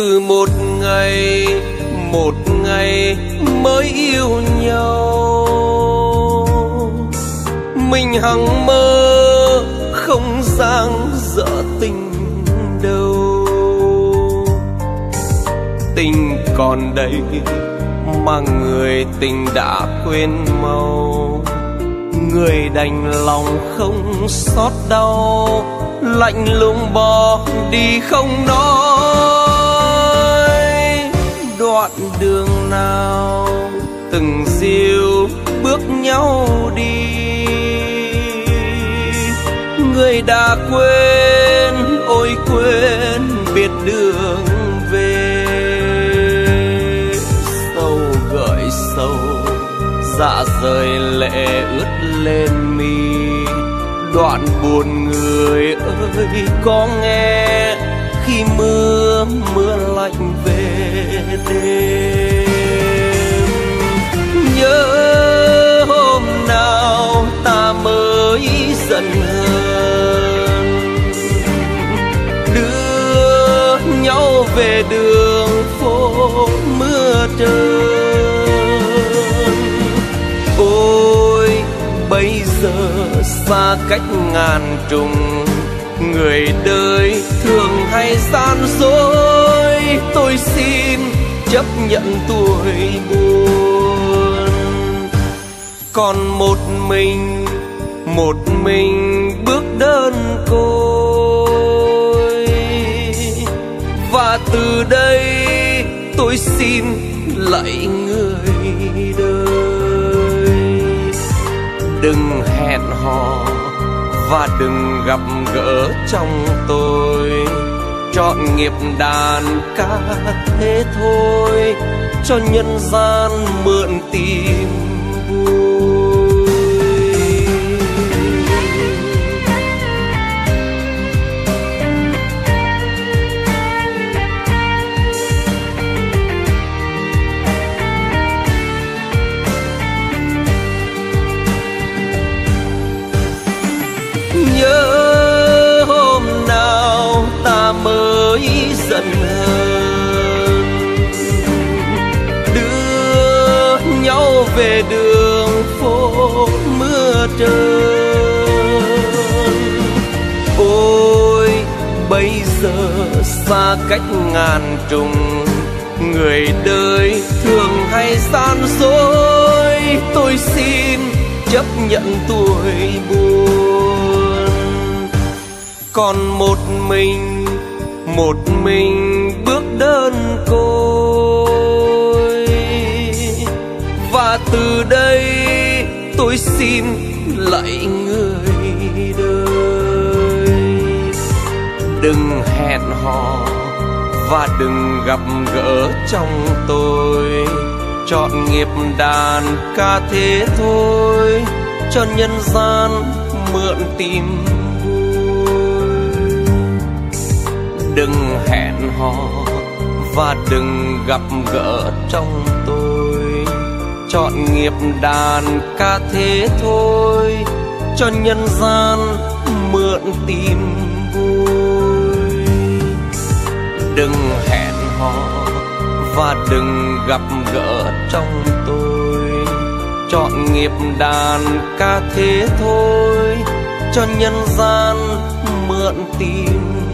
từ một ngày một ngày mới yêu nhau. Mình hằng mơ không dang dở tình đâu. Tình còn đây mà người tình đã quên mau. Người đành lòng không xót đau, lạnh lùng bỏ đi không nói đoạn đường nào, từng diêu bước nhau đi. Người đã quên, ôi quên, biệt đường về. Sâu gợi sâu dạ rời lệ ướt lên mi. Đoạn buồn người ơi, có nghe khi mưa mưa lạnh về. Về đường phố mưa trơn ôi, bây giờ xa cách ngàn trùng, người đời thường hay gian dối. Tôi xin chấp nhận tuổi buồn. Còn một mình một mình bước đơn côi. Từ đây tôi xin lạy người đời. Đừng hẹn hò và đừng gặp gỡ trong tôi. Chọn nghiệp đàn ca thế thôi, cho nhân gian mượn tìm giận hơn đưa nhau về đường phố mưa trơn ôi, bây giờ xa cách ngàn trùng, người đời thường hay gian dối. Tôi xin chấp nhận tuổi buồn. Còn một mình một mình bước đơn côi. Và từ đây tôi xin lạy người đời. Đừng hẹn hò và đừng gặp gỡ trong tôi. Chọn nghiệp đàn ca thế thôi, cho nhân gian mượn tìm đừng hẹn hò và đừng gặp gỡ trong tôi. Chọn nghiệp đàn ca thế thôi, cho nhân gian mượn tìm vui. Đừng hẹn hò và đừng gặp gỡ trong tôi. Chọn nghiệp đàn ca thế thôi, cho nhân gian mượn tìm vui